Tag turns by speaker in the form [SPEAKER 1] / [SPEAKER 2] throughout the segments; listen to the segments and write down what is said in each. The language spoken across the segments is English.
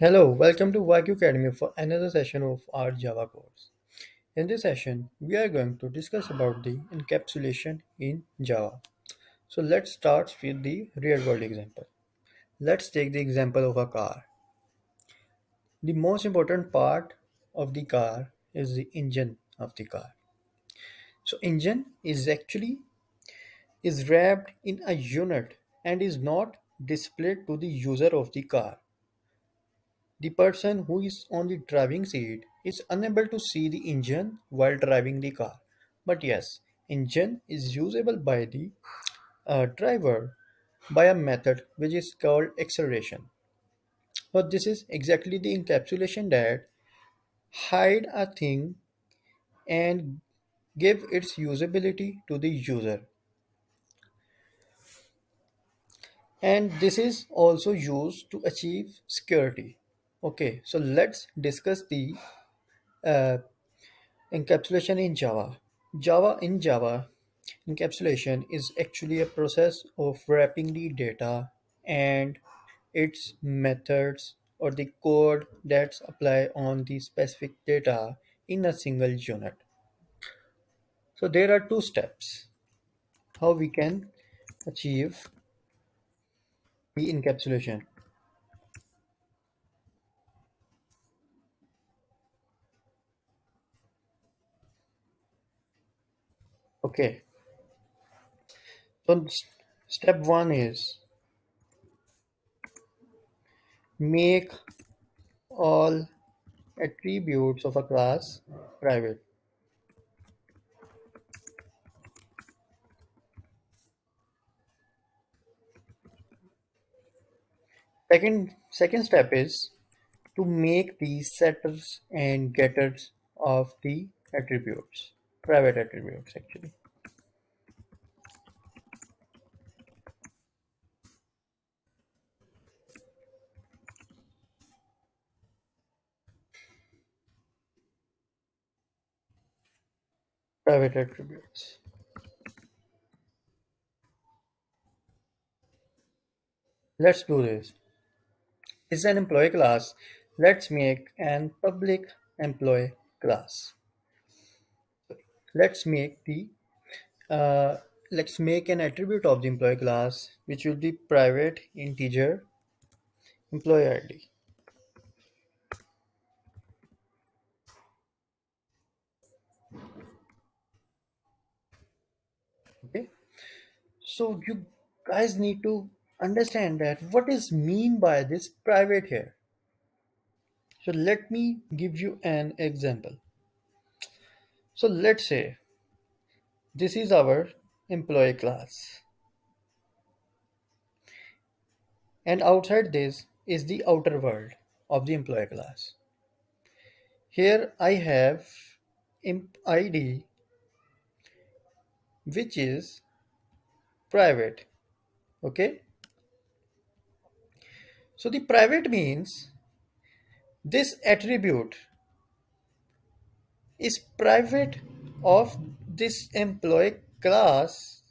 [SPEAKER 1] Hello, welcome to YQ Academy for another session of our Java course. In this session, we are going to discuss about the encapsulation in Java. So let's start with the real world example. Let's take the example of a car. The most important part of the car is the engine of the car. So engine is actually is wrapped in a unit and is not displayed to the user of the car the person who is on the driving seat is unable to see the engine while driving the car. But yes, engine is usable by the uh, driver by a method which is called acceleration. But this is exactly the encapsulation that hide a thing and give its usability to the user. And this is also used to achieve security. Okay, so let's discuss the uh, encapsulation in Java. Java in Java, encapsulation is actually a process of wrapping the data and its methods or the code that's apply on the specific data in a single unit. So there are two steps how we can achieve the encapsulation. Okay, so step one is make all attributes of a class private. Second, second step is to make the setters and getters of the attributes, private attributes actually. Private attributes. Let's do this. It's an employee class. Let's make an public employee class. Let's make the uh, let's make an attribute of the employee class which will be private integer employee ID. Okay, so you guys need to understand that what is mean by this private here. So let me give you an example. So let's say this is our employee class and outside this is the outer world of the employee class. Here I have emp ID which is private okay? So the private means this attribute is private of this employee class.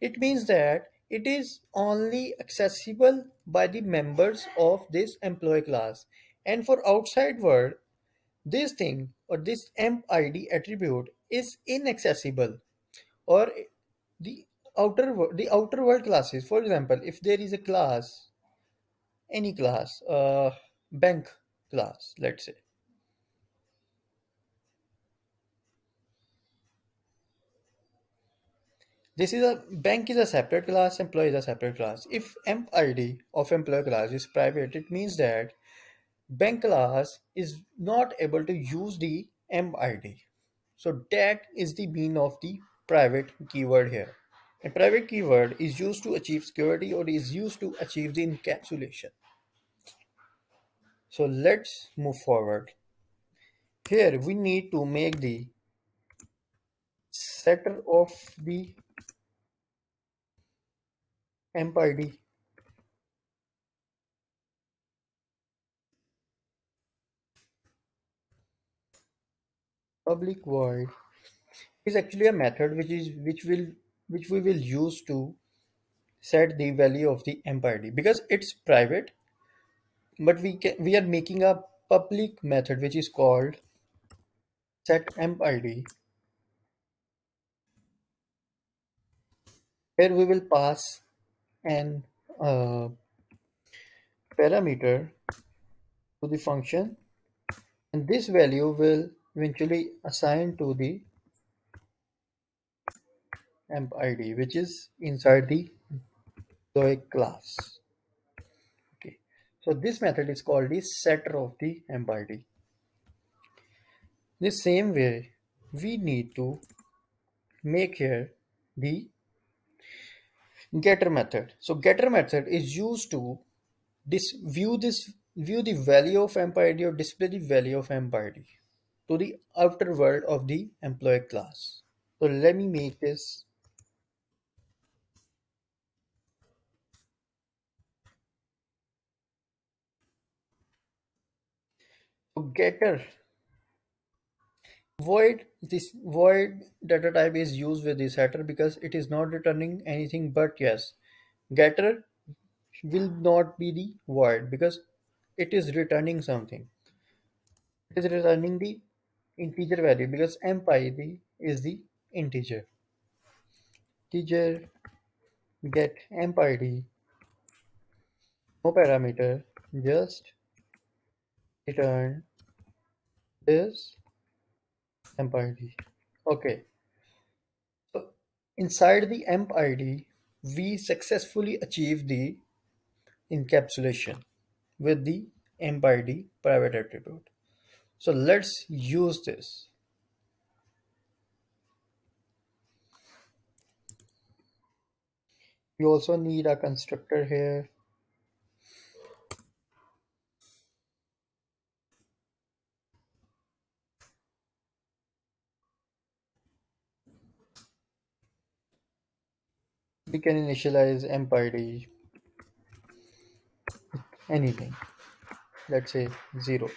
[SPEAKER 1] It means that it is only accessible by the members of this employee class. And for outside world this thing or this emp id attribute is inaccessible or the outer the outer world classes. For example if there is a class any class uh bank class let's say. This is a bank is a separate class employee is a separate class. If emp id of employee class is private it means that bank class is not able to use the emp id so that is the mean of the private keyword here. A private keyword is used to achieve security or is used to achieve the encapsulation. So let's move forward. Here we need to make the setter of the emp id public void is actually a method which is which will which we will use to set the value of the emp id because it's private but we can we are making a public method which is called set emp id where we will pass an uh, parameter to the function and this value will eventually assign to the emp id which is inside the employee class. Okay. So this method is called the setter of the emp id the same way we need to make here the getter method. So getter method is used to this view this view the value of emp id or display the value of emp id to the outer world of the employee class. So let me make this getter void this void data type is used with this header because it is not returning anything but yes. Getter will not be the void because it is returning something. It is returning the integer value because emp id is the integer. Integer get id no parameter just return this emp id okay. So inside the emp id we successfully achieved the encapsulation with the emp id private attribute. So let's use this. We also need a constructor here we can initialize emp id anything. Let's say 0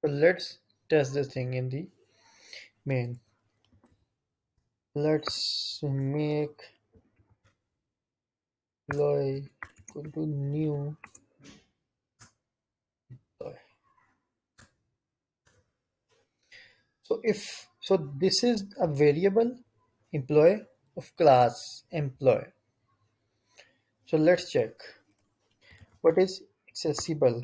[SPEAKER 1] so let's test this thing in the main. Let's make employee new So if so this is a variable employee of class employee. So let's check what is accessible.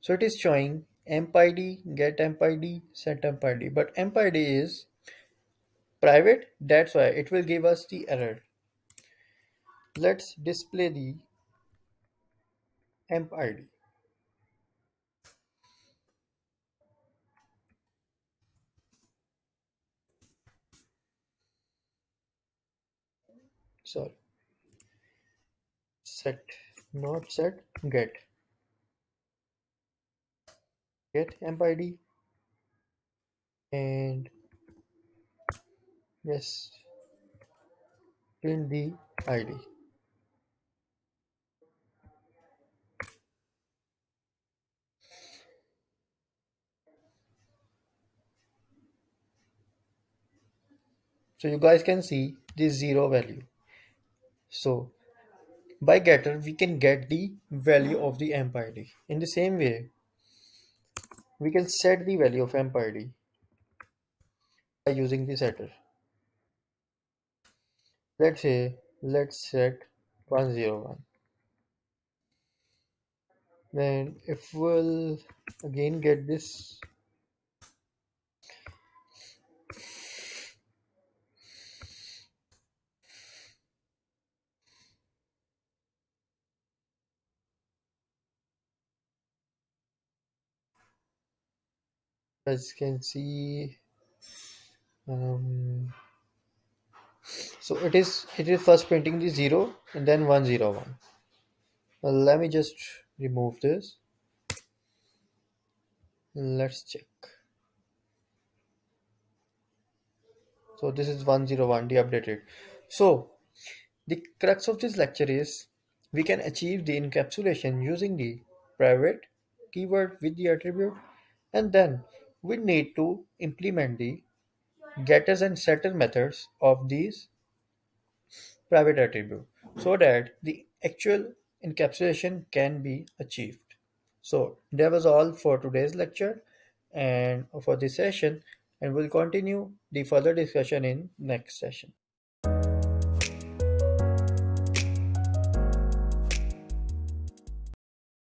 [SPEAKER 1] So it is showing emp id, get emp id, set emp id, but emp id is private. That's why it will give us the error. Let's display the emp sorry. Set not set get. Get emp id and yes print the id so you guys can see this zero value so by getter, we can get the value of the emp id. In the same way, we can set the value of emp id by using the setter. Let's say, let's set 101. Then if we'll again get this as you can see um, so it is it is first printing the 0 and then 101 well, let me just remove this. Let's check. So this is 101 the updated. So the crux of this lecture is we can achieve the encapsulation using the private keyword with the attribute and then we need to implement the getters and setter methods of these private attribute so that the actual encapsulation can be achieved. So that was all for today's lecture and for this session and we'll continue the further discussion in next session.